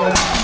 Good.